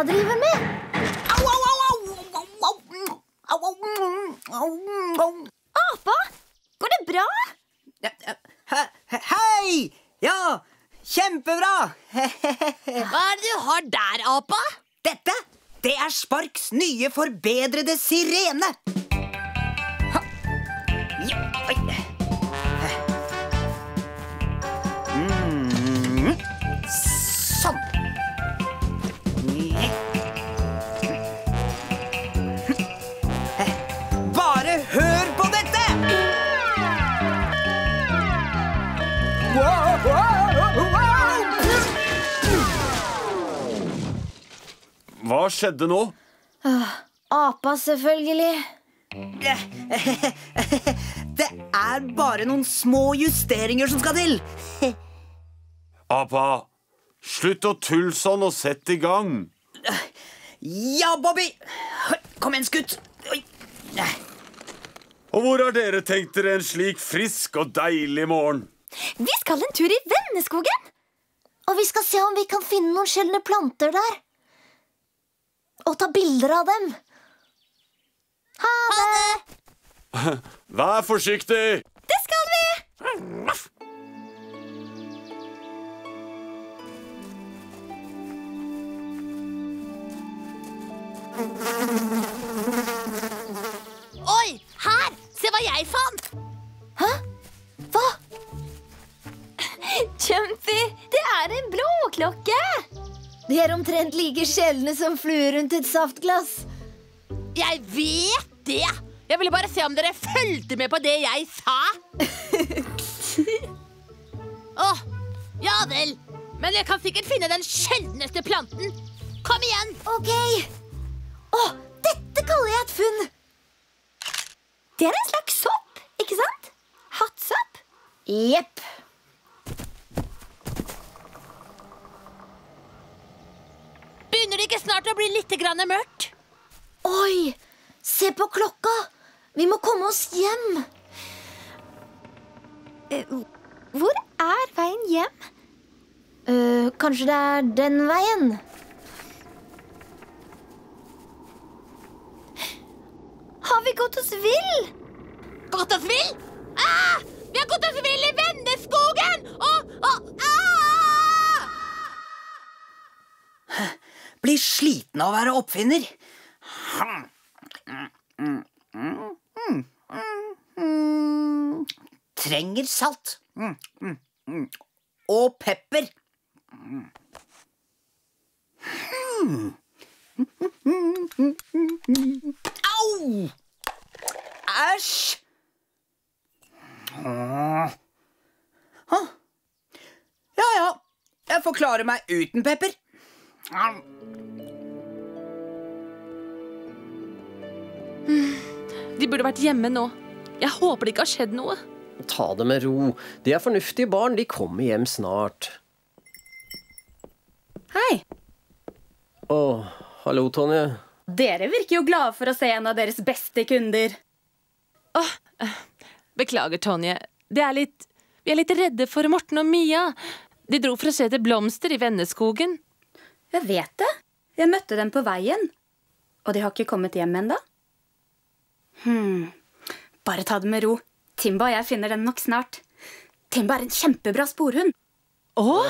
mamma driver med. Au, au, au, au! au, au, au, au, Apa, går det bra? Hei! Ja, kjempebra! Hva er det du har der, apa? Dette, det er Sparks nye forbedrede sirene. Hva skjedde nå? Apa, selvfølgelig. Det er bare noen små justeringer som skal til. Apa, slutt å tulle sånn og sett i gang. Ja, Bobby! Kom igjen, skutt. Oi. Og hvor har dere tenkt dere en slik frisk og deilig morgen? Vi skal en tur i Venneskogen. Og vi skal se om vi kan finne noen sjeldne planter der. Og ta bilder av dem. Ha det! Vær forsiktig! Det skal vi! Oi, er omtrent like sjeldne som fluer rundt et saftglass. Jeg vet det! Jeg ville bare se om dere fulgte med på det jeg sa. Åh, ja vel. Men jeg kan sikkert finne den sjeldneste planten. Kom igjen! Ok. Å, dette kaller jeg et funn. Det er en slags sopp, ikke sant? Hattsopp? Jepp. Begynner det ikke snart å bli litt grann mørkt? Oi, se på klokka. Vi må komme oss hjem. Eh, Hvor er veien hjem? Uh, kanskje det er den veien? Har vi gått oss vill? Gått oss vill? Ah! Vi har gått oss vill i venneskogen! Og, og, ah! Blir sliten av å være oppfinner. Trenger salt. Og pepper. Au! Æsj! Ja, ja. Jeg forklarer meg uten pepper. De burde vært hjemme nå. Jeg håper det ikke har skjedd noe. Ta det med ro. De er fornuftige barn. De kommer hjem snart. Hei. Å, hallo, Tonje. Dere virker jo glade for å se en av deres beste kunder. Åh, Beklager, Tonje. Det er litt, vi er litt redde for Morten og Mia. De dro for å se etter blomster i venneskogen. Jeg vet det. Jeg møtte dem på veien. Og de har ikke kommet hjem ennå? Hm. Bare ta det med ro. Timba og jeg finner dem nok snart. Timba er en kjempebra sporhund. Å,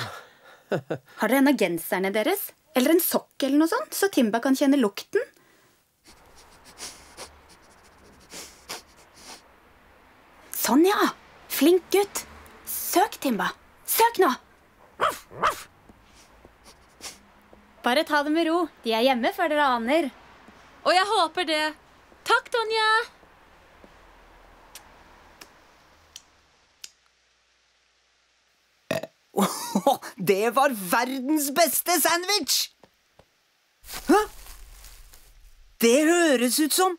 Har dere en av genserne deres? Eller en sokk eller noe sånt, så Timba kan kjenne lukten? Sånn, ja. Flink gutt. Søk, Timba. Søk nå. Bare ta det med ro. De er hjemme før dere aner. og jeg håper det. Takk, Tonje. Åh, det var verdens beste sandwich! Hæ? Det høres ut som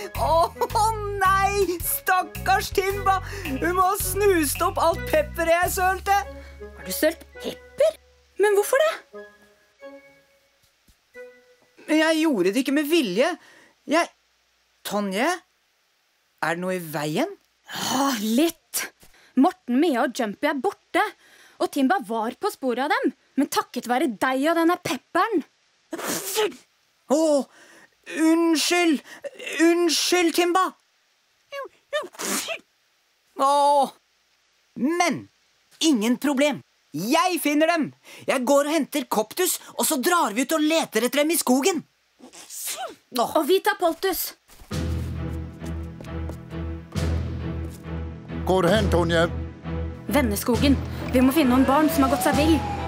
Å nei! Stakkars Timba! Hun må ha snust opp alt pepperet jeg sølte. Har du sølt pepper? Men hvorfor det? Men jeg gjorde det ikke med vilje. Jeg Tonje, Er det noe i veien? Åh, litt. Morten, Mia og Jumpy er borte. Og Timba var på sporet av dem. Men takket være deg og denne pepperen. Å, unnskyld! Unnskyld, Timba! Å, men ingen problem. Jeg finner dem. Jeg går og henter Koptus, og så drar vi ut og leter etter dem i skogen. Åh, Og vi tar Poltus. Hvor hen, Tonje? Venneskogen. Vi må finne noen barn som har gått seg vill.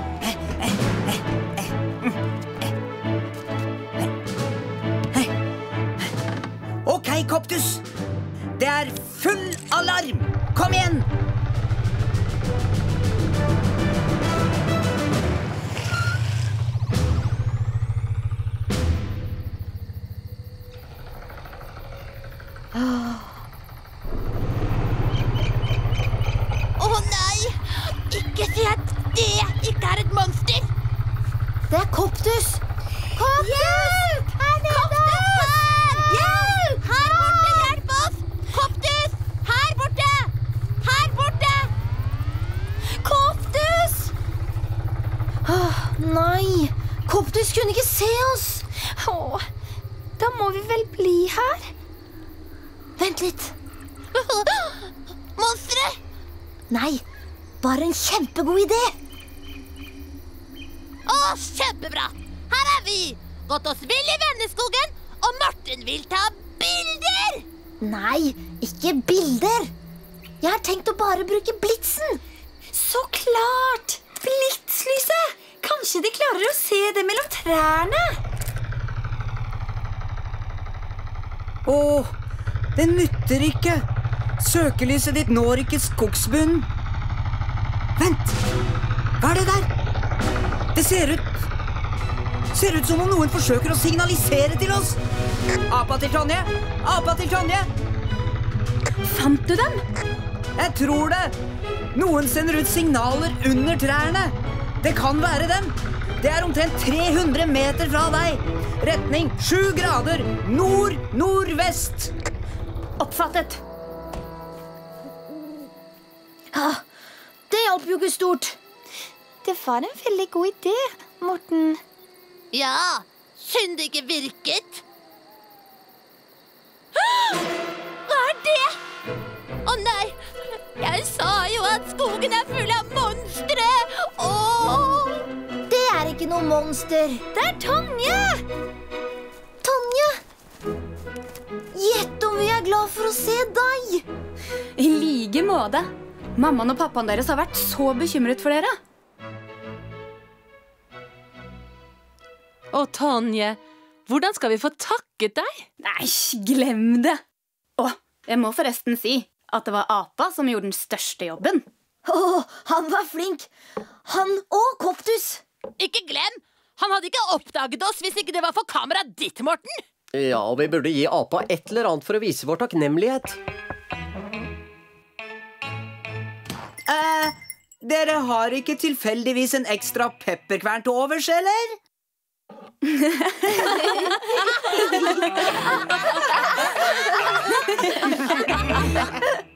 Ok, Det er full alarm. Kom igjen! Vent litt. Monstre! Nei, bare en kjempegod idé. Å, kjempebra! Her er vi! Gått oss vill i venneskogen, og Morten vil ta bilder! Nei, ikke bilder. Jeg har tenkt å bare bruke blitsen. Så klart! Blitslyset! Kanskje de klarer å se det mellom trærne? Å, det nytter ikke. Søkelyset ditt når ikke skogsbunnen. Vent! Hva er det der? Det ser ut Ser ut som om noen forsøker å signalisere til oss. Apa til Tonje! Apa til Tonje! Fant du dem? Jeg tror det. Noen sender ut signaler under trærne. Det kan være dem. Det er omtrent 300 meter fra deg. Retning 7 grader nord-nordvest. Oppfattet. Ah, det hjalp jo ikke stort. Det var en veldig god idé, Morten. Ja, synd det ikke virket. Hva er det? Å nei, jeg sa jo at skogen er full av monstre. Åh! Det er ikke noe monster. Det er Tonje! Tonje! Er glad for å se deg. I like måte. Mammaen og pappaen deres har vært så bekymret for dere. Å, Tonje, hvordan skal vi få takket deg? Nei, glem det. Å, jeg må forresten si at det var apa som gjorde den største jobben. Å, han var flink. Han og Koptus. Ikke glem, han hadde ikke oppdaget oss hvis ikke det var for kameraet ditt, Morten. Ja, og vi burde gi apa et eller annet for å vise vår takknemlighet. Eh, dere har ikke tilfeldigvis en ekstra pepperkvern til overs, eller?